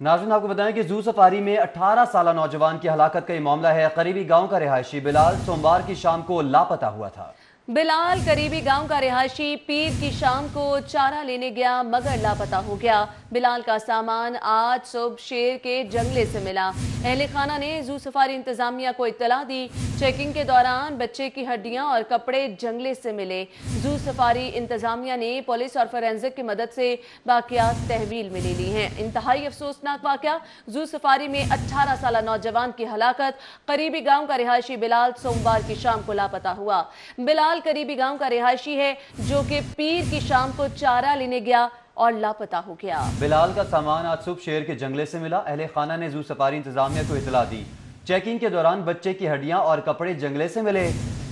नाजिन, आपको बताएँ कि जू सफारी में 18 साल नौजवान की हलाकत का ये मामला है। करीबी गाँव का रिहायशी बिलाल, सोमवार की शाम को लापता हुआ था। बिलाल करीबी गाँव का रिहायशी पीर की शाम को चारा लेने गया, मगर लापता हो गया। बिलाल का सामान आज सुबह शेर के जंगले से मिला। अहल खाना ने जू सफारी इंतजामिया को इतला दी। चेकिंग के दौरान बच्चे की हड्डियाँ और कपड़े जंगले से मिले। जू सफारी इंतजामिया ने पुलिस और फोरेंसिक की मदद से बाकियात तहवील में ले ली हैं। इंतहाई अफसोसनाक वाक्य जू सफारी में अट्ठारह साल नौजवान की हलाकत करीबी गाँव का रिहायशी बिलाल सोमवार की शाम को लापता हुआ। बिलाल करीबी गाँव का रिहायशी है, जो कि पीर की शाम को चारा लेने गया और लापता हो गया। बिलाल का सामान आज सुबह शेर के जंगले से मिला। अहले खाना ने जू सफारी इंतजामिया को इतला दी। चेकिंग के दौरान बच्चे की हड्डियाँ और कपड़े जंगले से मिले।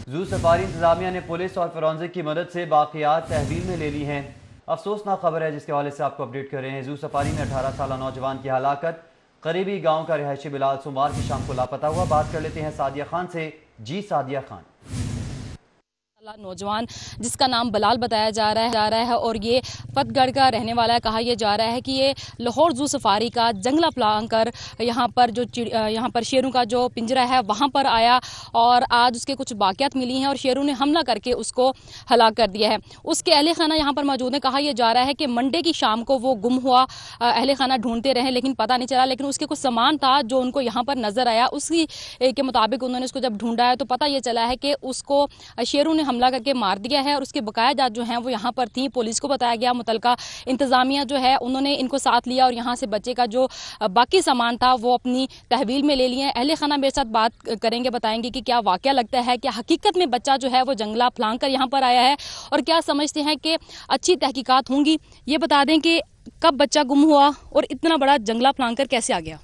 जू सफारी इंतजामिया ने पुलिस और फोरेंसिक की मदद से बाकियात तहवील में ले ली हैं। अफसोसनाक खबर है, जिसके हवाले से आपको अपडेट कर रहे हैं। जू सफारी में अठारह साल नौजवान की हलाकत। करीबी गाँव का रिहायशी बिलाल सोमवार की शाम को लापता हुआ। बात कर लेते हैं सादिया खान से। जी सादिया खान। नौजवान, जिसका नाम बलाल बताया जा रहा है, जा रहा है और ये फतगढ़ का रहने वाला है। कहा यह जा रहा है कि ये लाहौर जू सफारी का जंगला प्लान कर यहाँ पर जो यहाँ पर शेरों का जो पिंजरा है, वहाँ पर आया और आज उसके कुछ बाकियात मिली हैं और शेरों ने हमला करके उसको हलाक कर दिया है। उसके अहल खाना यहाँ पर मौजूद है। कहा यह जा रहा है कि मंडे की शाम को वो गुम हुआ अहल खाना ढूंढते रहे, लेकिन पता नहीं चला, लेकिन उसके कुछ सामान था जो उनको यहाँ पर नज़र आया। उसी के मुताबिक उन्होंने उसको जब ढूंढा है तो पता यह चला है कि उसको शेरों ने हमला करके मार दिया है और उसके बकाया जात जो हैं वो यहाँ पर थी। पुलिस को बताया गया, मुतलका इंतज़ामिया जो है, उन्होंने इनको साथ लिया और यहाँ से बच्चे का जो बाकी सामान था वो अपनी तहवील में ले लिए। अहल खाना मेरे साथ बात करेंगे, बताएँगे कि क्या वाक़ लगता है, क्या हकीकत में बच्चा जो है वो जंगला फलांग कर यहाँ पर आया है और क्या समझते हैं कि अच्छी तहकीकात होंगी। ये बता दें कि कब बच्चा गुम हुआ और इतना बड़ा जंगला फलांग कर कैसे आ गया?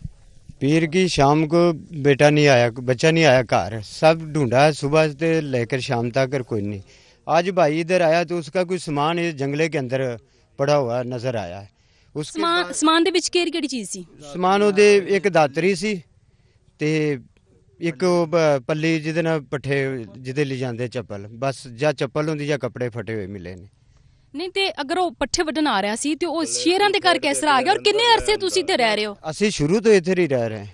पीर की शाम को बेटा नहीं आया बच्चा नहीं आया घर सब ढूंढा सुबह से लेकर शाम तक कोई नहीं आज भाई इधर आया तो उसका कुछ सामान इस जंगले के अंदर पड़ा हुआ नजर आया है उसके ਸਮਾਨ ਸਮਾਨ ਦੇ ਵਿੱਚ ਕਿਹੜੀ ਕਿਹੜੀ ਚੀਜ਼ ਸੀ ਸਮਾਨ ਉਹਦੇ ਇੱਕ ਦਾਤਰੀ ਸੀ ਤੇ ਇੱਕ ਉਹ ਬ- ਪੱਲੀ ਜਿਹਦੇ ਨਾਲ ਪੱਠੇ ਜਿਹਦੇ ਲਈ ਜਾਂਦੇ ਚੱਪਲ ਬਸ ਜਾਂ ਚੱਪਲ ਹੁੰਦੀ ਜਾਂ ਕੱਪੜੇ ਫਟੇ ਹੋਏ ਮਿਲੇ ਨੇ ਨਹੀਂ ਤੇ ਅਗਰ ਉਹ ਪੱਠੇ ਵੱਢਣ ਆ ਰਿਹਾ ਸੀ ਤੇ ਉਹ ਸ਼ੇਰਾਂ ਦੇ ਘਰ ਕਿਸ ਤਰ੍ਹਾਂ ਆ ਗਿਆ ਔਰ ਕਿੰਨੇ ਅਰਸੇ ਤੁਸੀਂ ਤੇ ਰਹਿ ਰਹੇ ਹੋ? ਅਸੀਂ ਸ਼ੁਰੂ ਤੋਂ ਇੱਥੇ ਹੀ ਰਹਿ ਰਹੇ ਹਾਂ।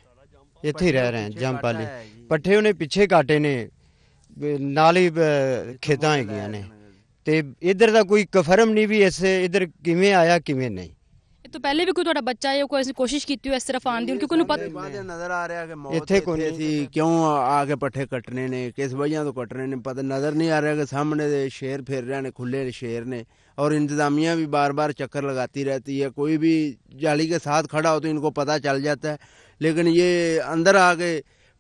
ਇੱਥੇ ਹੀ ਰਹਿ ਰਹੇ ਹਾਂ ਜੰਪਾਲੀ ਪੱਠੇ ਉਹਨੇ ਪਿੱਛੇ ਕਾਟੇ ਨੇ ਨਾਲ ਹੀ ਖੇਤਾਂ ਹੈਗੀਆਂ ਨੇ। ਤੇ ਇਧਰ ਦਾ ਕੋਈ ਕਫਰਮ ਨਹੀਂ ਵੀ ਇਸ ਇਧਰ ਕਿਵੇਂ ਆਇਆ ਕਿਵੇਂ ਨਹੀਂ। ਤੋਂ ਪਹਿਲੇ ਵੀ ਕੋਈ ਤੁਹਾਡਾ ਬੱਚਾ ਜਾਂ ਕੋਈ ਕੋਸ਼ਿਸ਼ ਕੀਤੀ ਹੋ ਇਸ ਤਰਫ ਆਉਣ ਦੀ ਕਿਉਂਕਿ ਉਹਨੂੰ ਪਤਾ ਬਾਅਦ ਨਜ਼ਰ ਆ ਰਿਹਾ ਕਿ ਮੌਤ ਇੱਥੇ ਕੋਈ ਇੱਥੇ ਸੀ ਕਿਉਂ ਆ ਕੇ ਪੱਠੇ ਕੱਟਣੇ ਨੇ ਕਿਸ ਵਜ੍ਹਾ ਤੋਂ ਕੱਟਣੇ ਨੇ ਪਤਾ ਨਜ਼ਰ नहीं आ रहा कि सामने ਦੇ शेर फिर रहे ने खुले शेर ने और इंतजामिया भी बार बार चक्कर लगाती रहती है कोई भी जाली के साथ खड़ा हो तो इनको पता चल जाता है लेकिन ये अंदर आके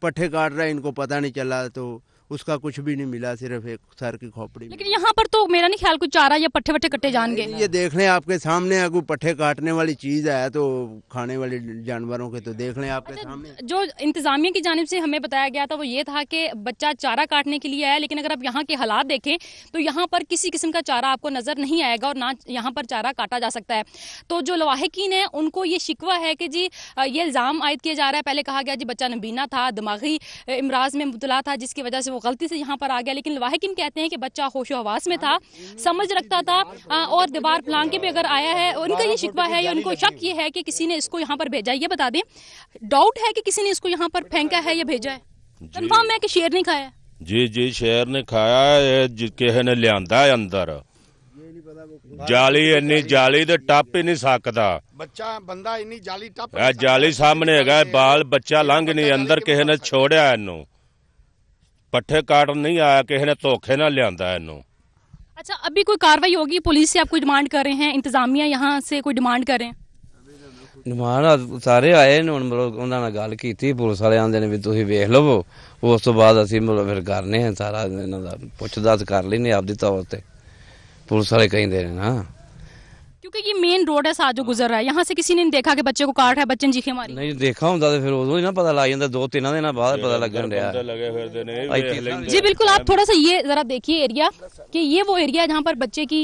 पट्ठे काट रहा है इनको पता नहीं चला तो उसका कुछ भी नहीं मिला सिर्फ़ एक सर की खोपड़ी लेकिन यहाँ पर तो मेरा नहीं ख्याल कोई चारा या पट्टे वट्टे कट्टे जाएँगे ये देख लें आपके सामने कोई पट्ठे काटने वाली चीज़ है तो खाने वाले जानवरों के तो देख लें आपके सामने। जो इंतजामिया की जानब से हमें बताया गया था वो ये था कि बच्चा चारा काटने के लिए आया लेकिन अगर आप यहाँ के हालात देखें तो यहाँ पर किसी किस्म का चारा आपको नज़र नहीं आएगा और ना यहाँ पर चारा काटा जा सकता है। तो जो लवाहकिन है उनको ये शिकवा है कि जी ये इल्ज़ाम आयद किया जा रहा है। पहले कहा गया जी बच्चा नबीना था दिमागी इमराज में मुबतला था जिसकी वजह से वो गलती से यहाँ पर आ गया लेकिन लवाहकिन कहते हैं कि बच्चा होशो हवास में था समझ रखता था अ, और दीवार फलांग के भी अगर आया है उनका ये शिकवा है या उनको शक ये है कि किसी ने इसको यहाँ पर भेजा है ये बता दें डाउट है कि किसी ने इसको यहाँ पर फेंका है या भेजा है कन्फर्म है कि शेर नहीं खाया है ਜੀ ਜੀ ਸ਼ੇਰ ਨੇ ਖਾਇਆ ਹੈ, ਇਹ ਜ- ਕਿਸੇ ਨੇ ਲਿਆਂਦਾ ਹੈ ਅੰਦਰ ਜਾਲੀ ਇੰਨੀ ਜਾਲੀ ਤੇ ਟੱਪ ਹੀ ਨਹੀਂ ਸਕਦਾ ਬੱਚਾ ਬੰਦਾ ਇੰਨੀ ਜਾਲੀ ਟੱਪ ਇਹ ਜਾਲੀ ਸਾਹਮਣੇ ਹੈਗਾ ਇਹ ਬਾਲ ਬੱਚਾ ਲੰਘ ਨਹੀਂ ਅੰਦਰ ਕਿਸੇ ਨੇ ਛੋੜਿਆ ਇਹਨੂੰ ਪੱਠੇ ਕਾਟਣ ਨਹੀਂ ਆਇਆ ਕਿਸੇ ਨੇ ਧੋਖੇ ਨਾਲ ਲਿਆਂਦਾ ਇਹਨੂੰ अच्छा अभी कोई कार्रवाई होगी पुलिस से आप कोई डिमांड कर रहे हैं इंतजामिया यहाँ से कोई डिमांड कर रहे हैं ਨਿਮਾਨ ਸਾਰੇ ਆਏ ਨੇ ਹੁਣ ਮਤਲਬ ਉਹਨਾਂ ਨਾਲ ਗੱਲ ਕੀਤੀ ਪੁਲਿਸ ਵਾਲੇ ਆਂਦੇ ਨੇ ਵੀ ਤੁਸੀਂ ਵੇਖ ਲਵੋ ਉਸ ਤੋਂ ਬਾਅਦ ਅਸੀਂ ਮਤਲਬ ਫਿਰ ਕਰਨੇ ਆ ਸਾਰਾ ਇਹਨਾਂ ਦਾ ਪੁੱਛਦਾਸ ਕਰ ਲੈਨੇ ਆਪਦੀ ਤੌਰ ਤੇ ਪੁਲਿਸ ਵਾਲੇ ਕਹਿੰਦੇ ਨੇ ਨਾ क्योंकि ये मेन रोड है साथ जो गुजर रहा है यहाँ से किसी ने नहीं देखा कि बच्चे को काट है बच्चे ने चीखे मारी ਨਹੀਂ ਦੇਖਾ ਹੁੰਦਾ ਤੇ ਫਿਰ ਉਦੋਂ ਹੀ ਨਾ ਪਤਾ ਲੱਗ ਜਾਂਦਾ ਦੋ ਤਿੰਨ ਦਿਨਾਂ ਬਾਅਦ ਪਤਾ ਲੱਗਣ ਰਿਹਾ ਬੰਦੇ ਲੱਗੇ ਫਿਰਦੇ ਨੇ ਇਹ आई ਵੇਖ थी- ਲੈਂਦੇ जी बिल्कुल आप थोड़ा सा ये जरा देखिए एरिया कि ये वो एरिया है जहाँ पर बच्चे की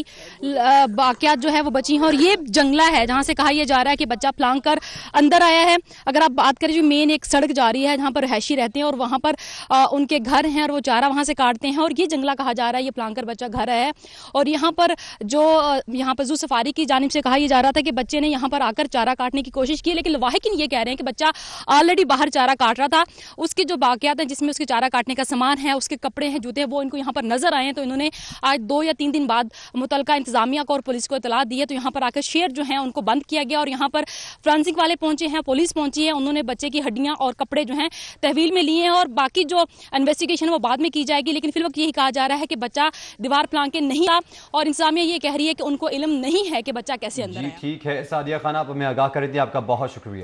बाकियात जो है वो बची हैं और ये जंगला है जहाँ से कहा यह जा रहा है कि बच्चा फलांग कर अंदर आया है अगर आप बात करें जो मेन एक सड़क जा रही है जहाँ पर रहशी रहते हैं और वहाँ पर अ, उनके घर हैं और वो चारा वहाँ से काटते हैं और ये जंगला कहा जा रहा है ये फलांग कर बच्चा घर है और यहाँ पर जो अ, यहाँ पर जू सफारी की जानब से कहा यह जा रहा था कि बच्चे ने यहाँ पर आकर चारा काटने की कोशिश की, लेकिन लवाहिकिन ये कह रहे हैं कि बच्चा ऑलरेडी बाहर चारा काट रहा था। उसके जो बाकियात हैं, जिसमें उसके चारा काटने का सामान है, उसके कपड़े हैं, जूते हैं, वो इनको यहाँ पर नज़र आए हैं तो इन्होंने आज दो या तीन दिन बाद मुतलका इंतजामिया को और पुलिस को इतला दी है तो यहाँ पर आकर शेर जो है, उनको बंद किया गया और यहाँ पर फ्रांसिक वाले पहुँचे हैं, पुलिस पहुँची है, उन्होंने बच्चे की हड्डियाँ और कपड़े जो हैं, तहवील में लिए हैं और बाकी जो इन्वेस्टिगेशन वो बाद में की जाएगी, लेकिन फिल वक्त यही कहा जा रहा है कि बच्चा दीवार फलांग के नहीं आ और इंतजामिया ये कह रही है कि उनको इलम नहीं है कि बच्चा कैसे अंदर है ठीक है सादिया खान आप हमें आगाह कर थी आपका बहुत शुक्रिया।